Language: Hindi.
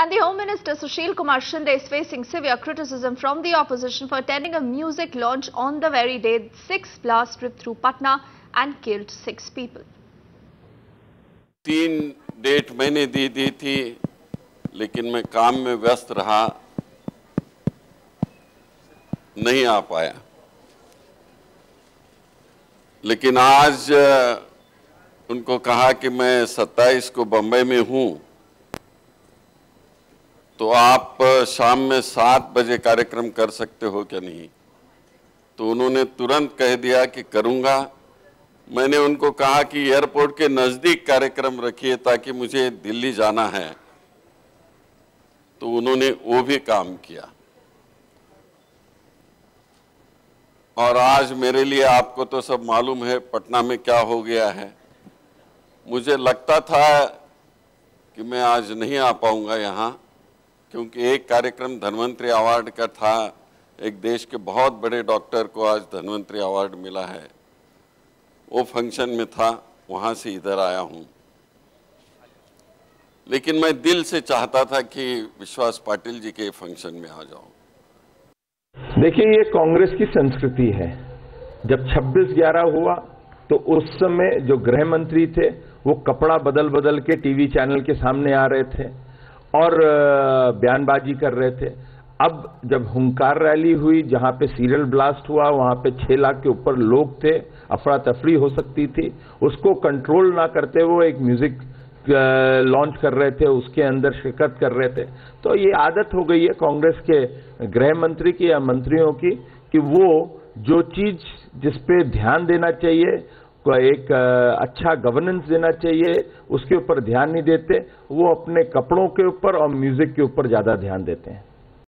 And the Home Minister Sushil Kumar Shinde is facing severe criticism from the opposition for attending a music launch on the very day six blasts ripped through Patna and killed six people. तीन डेट मैंने दी दी थी लेकिन मैं काम में व्यस्त रहा नहीं आ पाया लेकिन आज उनको कहा कि मैं 27 को बंबई में हूँ तो आप शाम में सात बजे कार्यक्रम कर सकते हो क्या नहीं? तो उन्होंने तुरंत कह दिया कि करूँगा। मैंने उनको कहा कि एयरपोर्ट के नज़दीक कार्यक्रम रखिए ताकि मुझे दिल्ली जाना है। तो उन्होंने वो भी काम किया। और आज मेरे लिए आपको तो सब मालूम है, पटना में क्या हो गया है। मुझे लगता था कि मैं आज नहीं आ पाऊँगा यहाँ। क्योंकि एक कार्यक्रम धनवंतरी अवार्ड का था। एक देश के बहुत बड़े डॉक्टर को आज धनवंतरी अवार्ड मिला है। वो फ़ंक्शन में था, वहाँ से इधर आया हूँ। लेकिन मैं दिल से चाहता था कि विश्वास पाटिल जी के फ़ंक्शन में आ जाऊँ। देखिए, ये कांग्रेस की संस्कृति है। जब 26 ग्यारह हुआ तो उस समय जो गृह मंत्री थे, वो कपड़ा बदल बदल के टीवी चैनल के सामने आ रहे थे। और बयानबाजी कर रहे थे। अब जब हुंकार रैली हुई, जहाँ पे सीरियल ब्लास्ट हुआ, वहाँ पे छह लाख के ऊपर लोग थे अफरा तफरी हो सकती थी, उसको कंट्रोल ना करते हुए एक म्यूज़िक लॉन्च कर रहे थे, उसके अंदर शिरकत कर रहे थे। तो ये आदत हो गई है कांग्रेस के गृह मंत्री की या मंत्रियों की कि वो जो चीज़ जिस पे ध्यान देना चाहिए एक अच्छा गवर्नेंस देना चाहिए, उसके ऊपर ध्यान नहीं देते, वो अपने कपड़ों के ऊपर और म्यूज़िक के ऊपर ज़्यादा ध्यान देते हैं।